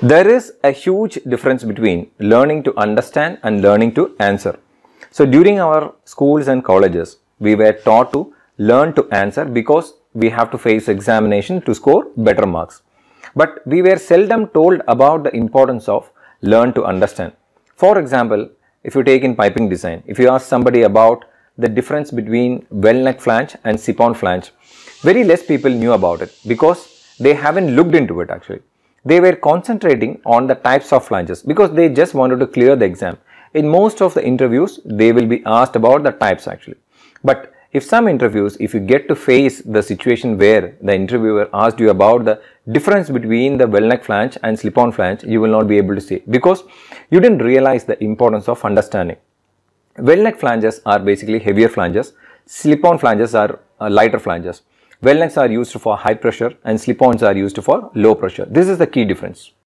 There is a huge difference between learning to understand and learning to answer. So during our schools and colleges, we were taught to learn to answer because we have to face examination to score better marks. But we were seldom told about the importance of learn to understand. For example, if you take in piping design, if you ask somebody about the difference between weld neck flange and slip-on flange, very less people knew about it because they haven't looked into it actually. They were concentrating on the types of flanges because they just wanted to clear the exam. In most of the interviews, they will be asked about the types actually. But if some interviews, if you get to face the situation where the interviewer asked you about the difference between the weld neck flange and slip-on flange, you will not be able to say because you didn't realize the importance of understanding. Weld neck flanges are basically heavier flanges, slip-on flanges are uh, lighter flanges. Weld necks are used for high pressure and slip-ons are used for low pressure. This is the key difference.